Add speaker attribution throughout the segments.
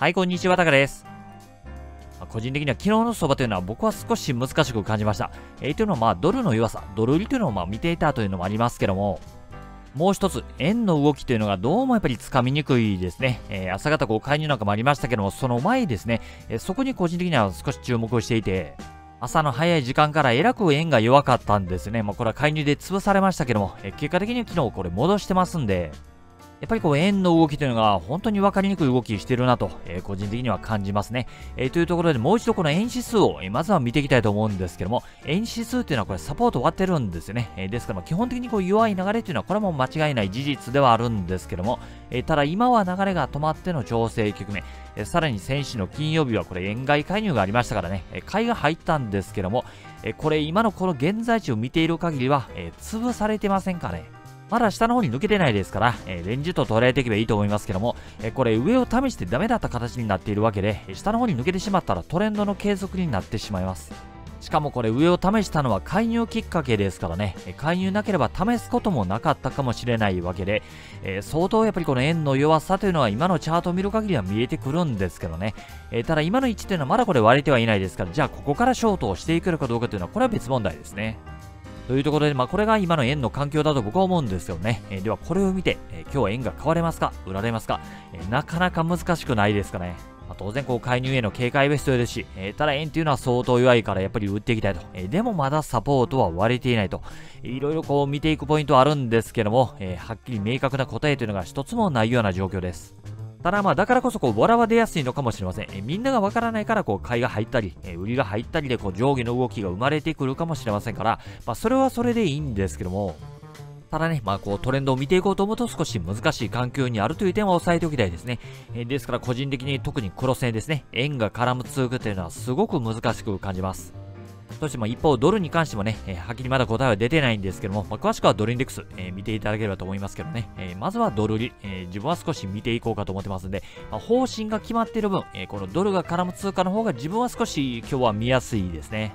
Speaker 1: はい、こんにちは、たかです。個人的には昨日の相場というのは僕は少し難しく感じました。えー、というのはまあドルの弱さ、ドル売りというのをまあ見ていたというのもありますけども、もう一つ、円の動きというのがどうもやっぱりつかみにくいですね。えー、朝方こう介入なんかもありましたけども、その前ですね、えー、そこに個人的には少し注目をしていて、朝の早い時間からえらく円が弱かったんですね。まあ、これは介入で潰されましたけども、えー、結果的には昨日これ戻してますんで、やっぱりこう円の動きというのが本当に分かりにくい動きしてるなと、えー、個人的には感じますね。えー、というところでもう一度この円指数を、えー、まずは見ていきたいと思うんですけども、円指数っていうのはこれサポート終わってるんですよね。えですから基本的にこう弱い流れっていうのはこれも間違いない事実ではあるんですけども、えただ今は流れが止まっての調整局面、えさらに先週の金曜日はこれ円買い介入がありましたからね、え買いが入ったんですけども、えこれ今のこの現在地を見ている限りは、え潰されてませんかね。まだ下の方に抜けてないですから、えー、レンジと捉えていけばいいと思いますけども、え、これ上を試してダメだった形になっているわけで、下の方に抜けてしまったらトレンドの継続になってしまいます。しかもこれ上を試したのは介入きっかけですからね、介入なければ試すこともなかったかもしれないわけで、えー、相当やっぱりこの円の弱さというのは今のチャートを見る限りは見えてくるんですけどね、えー、ただ今の位置というのはまだこれ割れてはいないですから、じゃあここからショートをしていけるかどうかというのはこれは別問題ですね。というところで、まあ、これが今の円の環境だと僕は思うんですよね。えー、では、これを見て、えー、今日は円が買われますか売られますか、えー、なかなか難しくないですかね。まあ、当然、こう、介入への警戒は必要ですし、え、ただ円っていうのは相当弱いからやっぱり売っていきたいと。え、でもまだサポートは割れていないと。いろいろこう見ていくポイントはあるんですけども、え、はっきり明確な答えというのが一つもないような状況です。ただまあだからこそこうボラは出やすいのかもしれません。えみんながわからないからこう買いが入ったり、え売りが入ったりでこう上下の動きが生まれてくるかもしれませんから、まあそれはそれでいいんですけども、ただね、まあこうトレンドを見ていこうと思うと少し難しい環境にあるという点は押さえておきたいですね。えですから個人的に特に黒線ですね、円が絡む通過というのはすごく難しく感じます。そしても一方、ドルに関してもね、えー、はっきりまだ答えは出てないんですけども、まあ、詳しくはドルインデックス、えー、見ていただければと思いますけどね、えー、まずはドル売り、え自分は少し見ていこうかと思ってますんで、まあ、方針が決まっている分、えこのドルが絡む通貨の方が自分は少し今日は見やすいですね。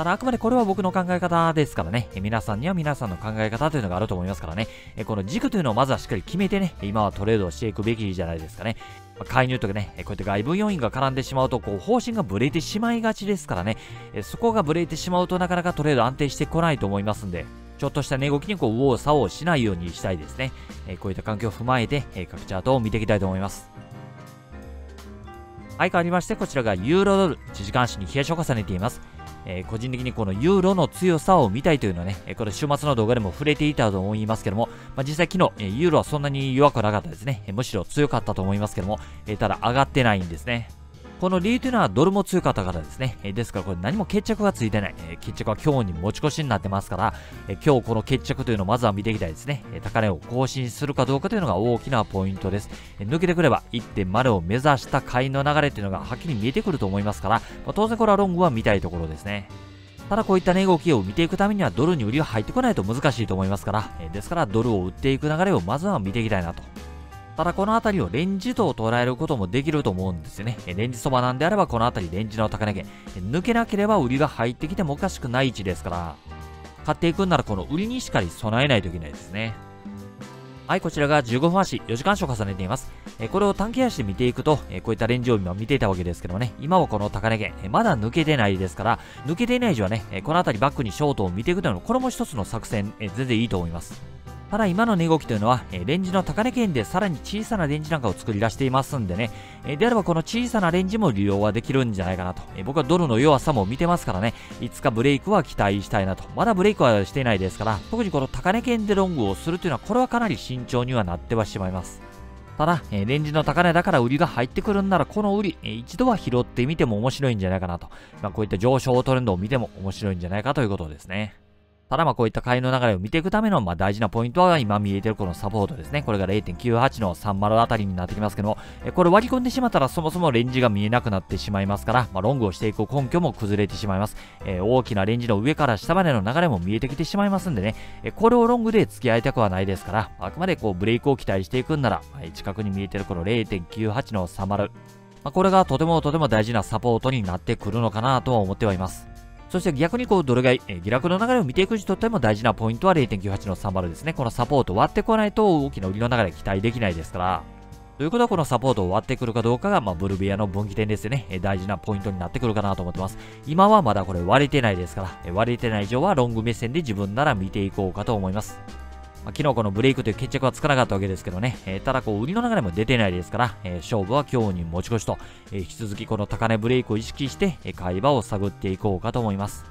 Speaker 1: ただあくまでこれは僕の考え方ですからね、え皆さんには皆さんの考え方というのがあると思いますからね、えこの軸というのをまずはしっかり決めてね、今はトレードをしていくべきじゃないですかね。ま介入とかね、こうやって外部要因が絡んでしまうと、こう、方針がブレてしまいがちですからね、そこがブレてしまうとなかなかトレード安定してこないと思いますんで、ちょっとした値動きにこう、右往左往しないようにしたいですね。えこういった環境を踏まえて、え各チャートを見ていきたいと思います。はい、変わりまして、こちらがユーロドル、1時間足に冷やしを重ねています。えー、個人的にこのユーロの強さを見たいというのはね、えこれ週末の動画でも触れていたと思いますけども、まあ、実際昨日、えユーロはそんなに弱くなかったですね。むしろ強かったと思いますけども、えただ上がってないんですね。この理由というのはドルも強かったからですね。えですからこれ何も決着がついてない。え決着は今日に持ち越しになってますから、え今日この決着というのをまずは見ていきたいですね。え高値を更新するかどうかというのが大きなポイントです。え抜けてくれば1.0を目指した買いの流れというのがはっきり見えてくると思いますから、ま、当然これはロングは見たいところですね。ただこういった値動きを見ていくためにはドルに売りは入ってこないと難しいと思いますから、えですからドルを売っていく流れをまずは見ていきたいなと。ただこの辺りをレンジと捉えることもできると思うんですよね。レンジそばなんであればこの辺りレンジの高値圏。抜けなければ売りが入ってきてもおかしくない位置ですから、買っていくんならこの売りにしっかり備えないといけないですね。はい、こちらが15分足、4時間足を重ねています。えこれを短期足で見ていくと、えこういったレンジを今見ていたわけですけどもね、今はこの高値圏、えまだ抜けてないですから、抜けていない以上はね、えこの辺りバックにショートを見ていくというのは、これも一つの作戦、え全然いいと思います。ただ今の値動きというのは、えレンジの高値圏でさらに小さなレンジなんかを作り出していますんでね、えであればこの小さなレンジも利用はできるんじゃないかなと、え僕はドルの弱さも見てますからね、いつかブレイクは期待したいなと。まだブレイクはしていないですから、特にこの高値圏でロングをするというのは、これはかなり慎重にはなってはしまいます。ただ、えレンジの高値だから売りが入ってくるんなら、この売り、え一度は拾ってみても面白いんじゃないかなと。まあ、こういった上昇トレンドを見ても面白いんじゃないかということですね。ただまあこういった買いの流れを見ていくためのまあ大事なポイントは今見えてるこのサポートですね。これが0.98の30あたりになってきますけども、これ割り込んでしまったらそもそもレンジが見えなくなってしまいますから、まあ、ロングをしていく根拠も崩れてしまいます。えー、大きなレンジの上から下までの流れも見えてきてしまいますんでね、これをロングで付き合いたくはないですから、あくまでこうブレイクを期待していくんなら、近くに見えてるこの0.98の30。まあ、これがとてもとても大事なサポートになってくるのかなとは思ってはいます。そして逆にこう、ドル買い、下落の流れを見ていくにとっても大事なポイントは0.98の30ですね。このサポート割ってこないと大きな売りの流れ期待できないですから、ということはこのサポートを割ってくるかどうかが、まあ、ブルビアの分岐点ですよね、大事なポイントになってくるかなと思ってます。今はまだこれ割れてないですから、割れてない以上はロング目線で自分なら見ていこうかと思います。まあ、昨日このブレイクという決着はつかなかったわけですけどね、えー、ただこう売りの流れも出てないですから、えー、勝負は今日に持ち越しと、えー、引き続きこの高値ブレイクを意識して、え会話を探っていこうかと思います。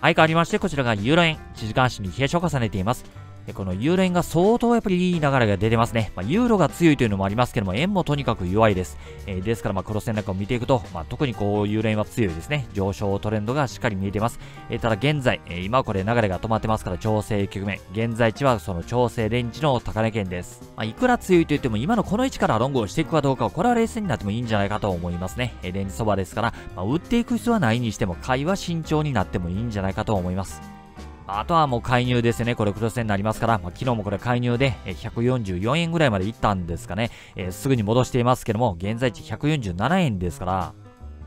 Speaker 1: はい、変わりまして、こちらがユーロ円、1時間足に冷えを重ねています。このユーロ円が相当やっぱりいい流れが出てますね。まあ、ユーロが強いというのもありますけども、円もとにかく弱いです。えー、ですから、まあ、クロス戦なんかを見ていくと、まあ、特にこう、ユーロ円は強いですね。上昇トレンドがしっかり見えてます。えー、ただ現在、えー、今これ流れが止まってますから、調整局面。現在地はその調整レンジの高値圏です。まあ、いくら強いと言っても、今のこの位置からロングをしていくかどうかは、これは冷静になってもいいんじゃないかと思いますね。えー、レンジそばですから、まあ、売っていく必要はないにしても、買いは慎重になってもいいんじゃないかと思います。あとはもう介入ですね。これクロス戦になりますから、まあ、昨日もこれ介入で144円ぐらいまでいったんですかね。えー、すぐに戻していますけども、現在地147円ですから、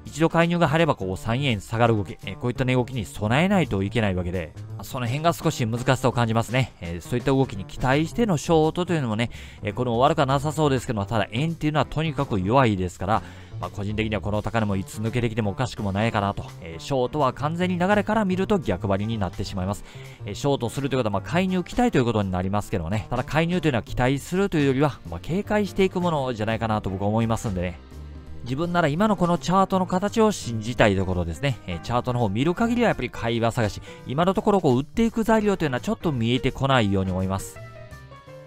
Speaker 1: 一度介入が入ればこう3円下がる動き、えー、こういった値動きに備えないといけないわけで、その辺が少し難しさを感じますね。えー、そういった動きに期待してのショートというのもね、えー、これも悪くはなさそうですけども、ただ円っていうのはとにかく弱いですから、まあ、個人的にはこの高値もいつ抜けてきてもおかしくもないかなと。えー、ショートは完全に流れから見ると逆張りになってしまいます。えー、ショートするということは、まあ、介入期待ということになりますけどね。ただ介入というのは期待するというよりは、まあ、警戒していくものじゃないかなと僕は思いますんでね。自分なら今のこのチャートの形を信じたいところですね。えー、チャートの方を見る限りはやっぱり会話探し、今のところこう売っていく材料というのはちょっと見えてこないように思います。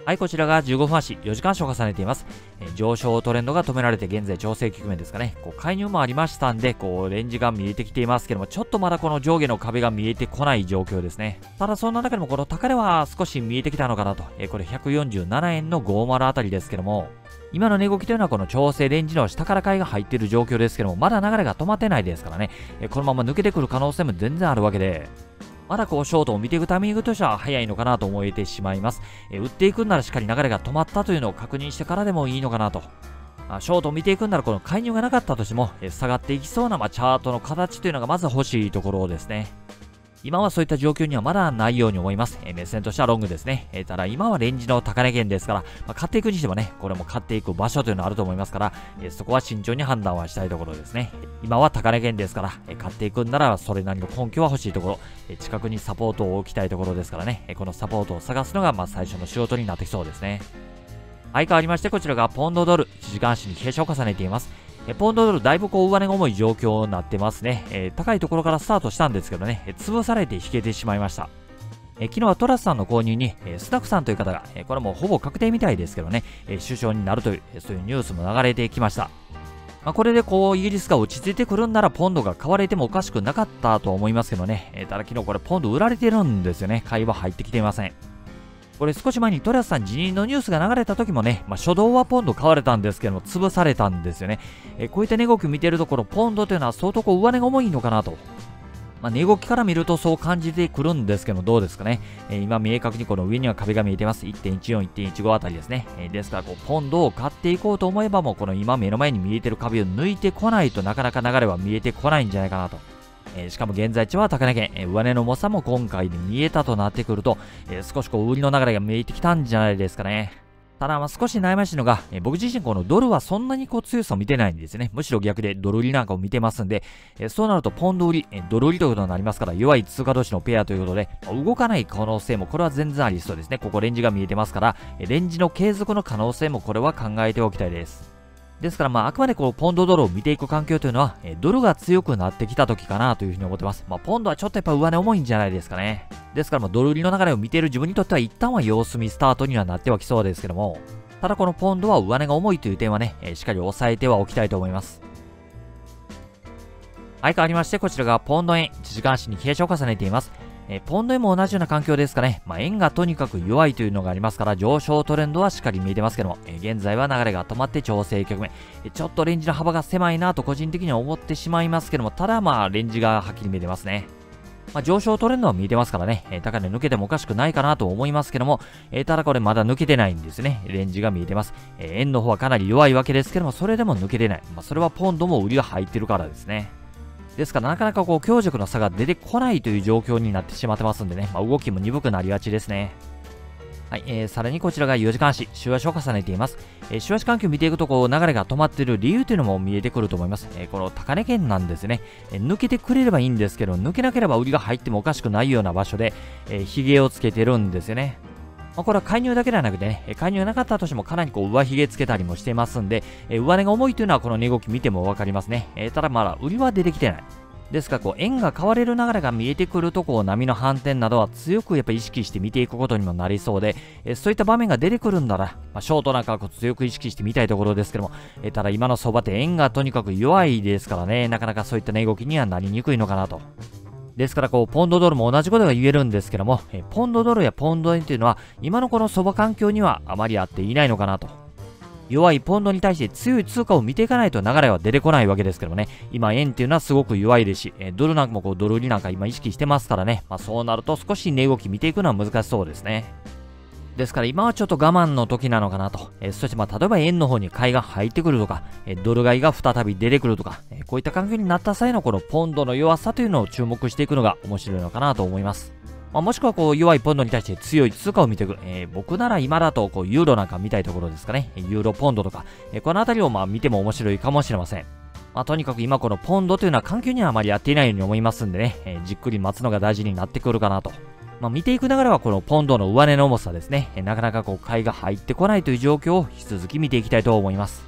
Speaker 1: はい、こちらが15分足、4時間足を重ねています。え上昇トレンドが止められて現在調整局面ですかね。こう介入もありましたんで、こうレンジが見えてきていますけども、ちょっとまだこの上下の壁が見えてこない状況ですね。ただそんな中でもこの高値は少し見えてきたのかなと。えこれ147円の50あたりですけども、今の値動きというのはこの調整レンジの下から買いが入っている状況ですけども、まだ流れが止まってないですからね。このまま抜けてくる可能性も全然あるわけで、まだこうショートを見ていくタイミングとしては早いのかなと思えてしまいます。え打っていくんならしっかり流れが止まったというのを確認してからでもいいのかなと。あショートを見ていくんならこの介入がなかったとしても、え下がっていきそうな、まあ、チャートの形というのがまず欲しいところですね。今はそういった状況にはまだないように思います。えー、目線としてはロングですね。えー、ただ今はレンジの高値圏ですから、まあ、買っていくにしてもね、これも買っていく場所というのはあると思いますから、えー、そこは慎重に判断はしたいところですね。今は高値圏ですから、え買っていくんならそれなりの根拠は欲しいところ、え近くにサポートを置きたいところですからね、えこのサポートを探すのがまあ最初の仕事になってきそうですね。はい、変わりまして、こちらがポンドドル、1時間足に傾斜を重ねています。えポンドドルだいぶこう上値が重い状況になってますね。えー、高いところからスタートしたんですけどね、え潰されて引けてしまいました。え昨日はトラスさんの購入に、えスナクさんという方が、えこれもほぼ確定みたいですけどね、え首相になるという、えそういうニュースも流れてきました。まあ、これでこう、イギリスが落ち着いてくるんなら、ポンドが買われてもおかしくなかったと思いますけどね。えー、ただ昨日これ、ポンド売られてるんですよね。買いは入ってきていません。これ少し前にトラスさん辞任のニュースが流れた時もね、まあ、初動はポンド買われたんですけども、潰されたんですよね。えこういった値動き見てるところ、ポンドというのは相当こう上値が重いのかなと。まあ、値動きから見るとそう感じてくるんですけど、どうですかね。えー、今明確にこの上には壁が見えてます。1.14、1.15あたりですね。えー、ですから、こう、ポンドを買っていこうと思えばもうこの今目の前に見えてる壁を抜いてこないとなかなか流れは見えてこないんじゃないかなと。えー、しかも現在地は高値圏、えー、上値の重さも今回で見えたとなってくると、えー、少しこう売りの流れが見えてきたんじゃないですかね。ただ、まあ少し悩ましいのが、えー、僕自身このドルはそんなにこう強さを見てないんですね。むしろ逆でドル売りなんかを見てますんで、えー、そうなるとポンド売り、えー、ドル売りということになりますから、弱い通貨同士のペアということで、ま、動かない可能性もこれは全然ありそうですね。ここレンジが見えてますから、えレンジの継続の可能性もこれは考えておきたいです。ですから、まあ、あくまでこう、ポンドドルを見ていく環境というのは、えドルが強くなってきた時かなというふうに思ってます。まあ、ポンドはちょっとやっぱ上値重いんじゃないですかね。ですから、まあ、ドル売りの流れを見ている自分にとっては、一旦は様子見スタートにはなってはきそうですけども、ただこのポンドは上値が重いという点はね、え、しっかり押さえてはおきたいと思います。はい、変わりまして、こちらがポンド円、1時間足に傾斜を重ねています。えポンド円も同じような環境ですかね。まあ、円がとにかく弱いというのがありますから、上昇トレンドはしっかり見えてますけども、え現在は流れが止まって調整局面、えちょっとレンジの幅が狭いなと個人的には思ってしまいますけども、ただまあ、レンジがはっきり見えてますね。まあ、上昇トレンドは見えてますからね、え高値抜けてもおかしくないかなと思いますけども、えただこれまだ抜けてないんですね。レンジが見えてます。え円の方はかなり弱いわけですけども、それでも抜けてない。まあ、それはポンドも売りが入ってるからですね。ですからなかなかこう強弱の差が出てこないという状況になってしまってますんでね、まあ、動きも鈍くなりがちですね。はい、えー、さらにこちらが4時間足、週足を重ねています。えー、週足環境を見ていくと、こう、流れが止まっている理由というのも見えてくると思います。えー、この高値圏なんですね、えー、抜けてくれればいいんですけど、抜けなければ売りが入ってもおかしくないような場所で、えー、髭をつけてるんですよね。まあ、これは介入だけではなくてね、介入がなかったとしてもかなりこう上髭つけたりもしてますんで、え、上値が重いというのはこの値動き見てもわかりますね。え、ただまだ売りは出てきてない。ですからこう円が買われる流れが見えてくるとこう波の反転などは強くやっぱ意識して見ていくことにもなりそうで、えそういった場面が出てくるんだら、まあ、ショートなんかは強く意識してみたいところですけども、えただ今の相場って円がとにかく弱いですからね、なかなかそういった値動きにはなりにくいのかなと。ですからこう、ポンドドルも同じことが言えるんですけども、えポンドドルやポンド円というのは、今のこの相場環境にはあまり合っていないのかなと。弱いポンドに対して強い通貨を見ていかないと流れは出てこないわけですけどもね、今円っていうのはすごく弱いですし、えドルなんかもこうドル売りなんか今意識してますからね、まあ、そうなると少し値動き見ていくのは難しそうですね。ですから今はちょっと我慢の時なのかなと。えー、そしてまあ例えば円の方に買いが入ってくるとか、えー、ドル買いが再び出てくるとか、えー、こういった環境になった際のこのポンドの弱さというのを注目していくのが面白いのかなと思います。まあ、もしくはこう弱いポンドに対して強い通貨を見てくる。えー、僕なら今だとこうユーロなんか見たいところですかね。ユーロポンドとか、えー、この辺りをまあ見ても面白いかもしれません。まあ、とにかく今このポンドというのは環境にはあまりやっていないように思いますんでね、えー、じっくり待つのが大事になってくるかなと。まあ、見ていくながらはこのポンドの上値の重さですね、なかなかこう買いが入ってこないという状況を引き続き見ていきたいと思います。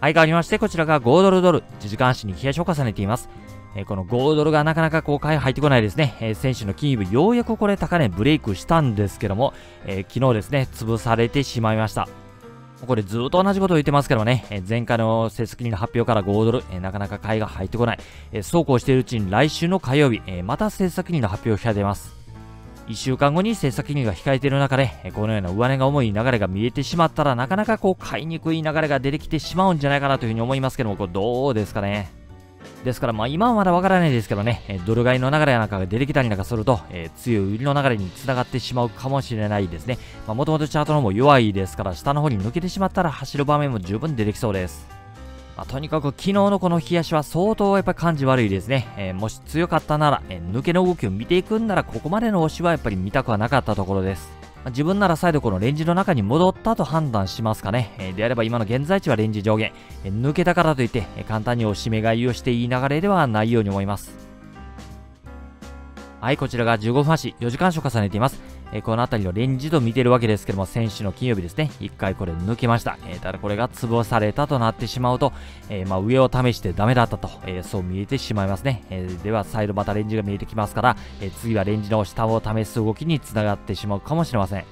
Speaker 1: はい、変わりまして、こちらが5ドルドル、1時間足に冷やしを重ねています。え、この5ドルがなかなかこう買い入ってこないですね。えー、先週の金曜日、ようやくこれ高値ブレイクしたんですけども、えー、昨日ですね、潰されてしまいました。これずっと同じことを言ってますけどね、え前回の成績の発表から5ドル、えなかなか買いが入ってこない。えそうこうしているうちに来週の火曜日、えまた成績の発表を控えています。1週間後に政策金利が控えている中で、このような上値が重い流れが見えてしまったら、なかなかこう買いにくい流れが出てきてしまうんじゃないかなというふうに思いますけども、これどうですかね？ですから、まあ今はまだわからないですけどね、えドル買いの流れなんかが出てきたりなんかすると、えー、強い売りの流れに繋がってしまうかもしれないですね。もともとチャートの方も弱いですから、下の方に抜けてしまったら走る場面も十分出てきそうです。まあ、とにかく昨日のこの冷やしは相当やっぱり感じ悪いですね。えー、もし強かったなら、えー、抜けの動きを見ていくんなら、ここまでの押しはやっぱり見たくはなかったところです。ま、自分なら再度このレンジの中に戻ったと判断しますかね。え、であれば今の現在地はレンジ上限。抜けたからといって、え、簡単におしめ買いをしていい流れではないように思います。はい、こちらが15分足、4時間足を重ねています。えー、この辺りのレンジと見てるわけですけども、先週の金曜日ですね、1回これ抜けました。えー、ただこれが潰されたとなってしまうと、えー、まあ、上を試してダメだったと、えそう見えてしまいますね。えでは、再度またレンジが見えてきますから、え次はレンジの下を試す動きにつながってしまうかもしれません。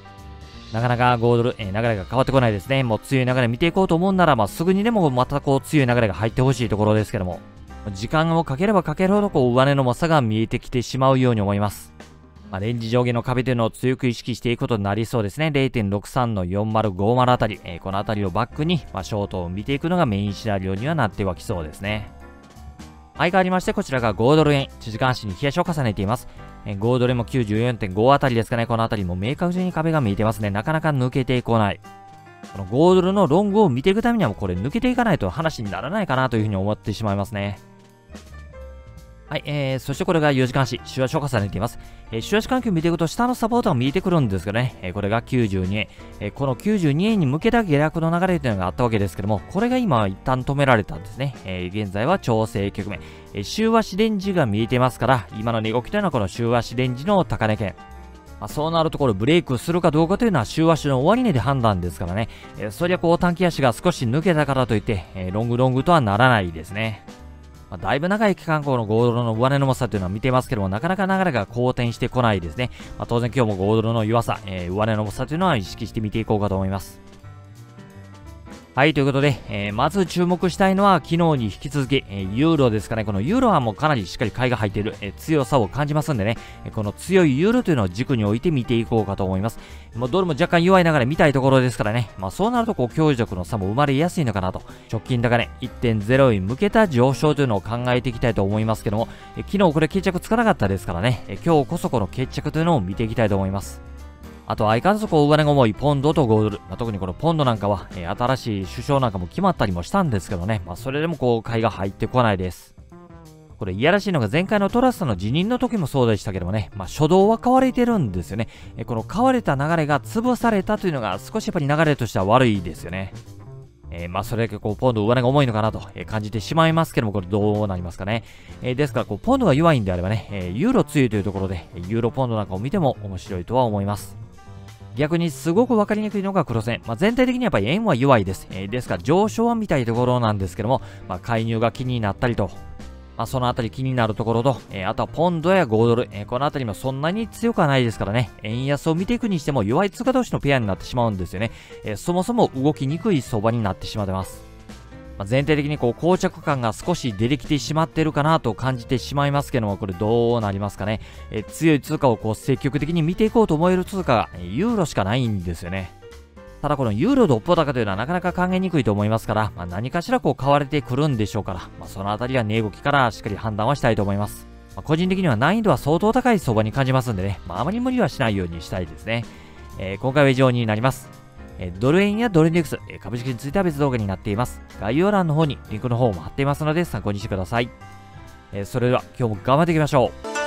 Speaker 1: なかなか5ドル、えー、流れが変わってこないですね。もう強い流れ見ていこうと思うなら、まあ、すぐにでもまたこう強い流れが入ってほしいところですけども、時間をかければかけるほどこう上値の重さが見えてきてしまうように思います。まあ、レンジ上下の壁というのを強く意識していくことになりそうですね。0.63の4050あたり、えー、このあたりをバックに、まあ、ショートを見ていくのがメインシナリオにはなってはきそうですね。相変わりまして、こちらが5ドル円、1時間足に冷やしを重ねています。え5ドルも94.5あたりですかね。このあたりも明確に壁が見えてますね。なかなか抜けてこない。この5ドルのロングを見ていくためにはもうこれ抜けていかないと話にならないかなというふうに思ってしまいますね。はい、えー、そしてこれが4時間足、週足を重ねています。えー、週足環境を見ていくと、下のサポートが見えてくるんですけどね、え、これが92円、え、この92円に向けた下落の流れというのがあったわけですけども、これが今一旦止められたんですね。え、現在は調整局面。え、週足レンジが見えてますから、今の値動きというのはこの週足レンジの高値圏。まあ、そうなるところブレイクするかどうかというのは週足の終値で判断ですからね。え、そりゃこう短期足が少し抜けたからといって、え、ロングロングとはならないですね。まあ、だいぶ長い期間後の5ドルの上値の重さというのは見てますけども、なかなか流れが好転してこないですね。まあ、当然今日も5ドルの弱さ、えー、上値の重さというのは意識して見ていこうかと思います。はい、ということで、えー、まず注目したいのは、昨日に引き続き、えー、ユーロですかね。このユーロはもうかなりしっかり買いが入っている、えー、強さを感じますんでね、えこの強いユーロというのを軸に置いて見ていこうかと思います。もうどれも若干弱いながら見たいところですからね。まあそうなると、こう、強弱の差も生まれやすいのかなと。直近高値1.0に向けた上昇というのを考えていきたいと思いますけども、え昨日これ決着つかなかったですからね、え今日こそこの決着というのを見ていきたいと思います。あと相変わらずこう上値が重いポンドと5ドル。まあ、特にこのポンドなんかは、えー、新しい首相なんかも決まったりもしたんですけどね。まあ、それでもこう買いが入ってこないです。これ、いやらしいのが前回のトラストの辞任の時もそうでしたけどもね、まあ、初動は買われてるんですよね。えこの買われた流れが潰されたというのが少しやっぱり流れとしては悪いですよね。えー、まあ、それだけこう、ポンド上値が重いのかなと感じてしまいますけども、これどうなりますかね。えー、ですから、こう、ポンドが弱いんであればね、え、ユーロ強いというところで、ユーロポンドなんかを見ても面白いとは思います。逆にすごく分かりにくいのが黒線。まあ、全体的にやっぱり円は弱いです。えー、ですから上昇は見たいところなんですけども、まあ、介入が気になったりと、まあ、そのあたり気になるところと、えー、あとはポンドや5ドル、えー、このあたりもそんなに強くはないですからね、円安を見ていくにしても弱い通貨同士のペアになってしまうんですよね。えー、そもそも動きにくい相場になってしまってます。まあ、全体的にこう膠着感が少し出てきてしまってるかなと感じてしまいますけども、これどうなりますかね？え強い通貨をこう積極的に見ていこうと思える通貨がユーロしかないんですよね。ただこのユーロドッポ高というのはなかなか考えにくいと思いますから、まあ、何かしらこう買われてくるんでしょうから、まあ、そのあたりは値動きからしっかり判断はしたいと思います。まあ、個人的には難易度は相当高い相場に感じますんでね、まあ、あまり無理はしないようにしたいですね。えー、今回は以上になります。えドル円やドルインデックス、え株式については別動画になっています。概要欄の方にリンクの方も貼っていますので参考にしてください。えそれでは今日も頑張っていきましょう。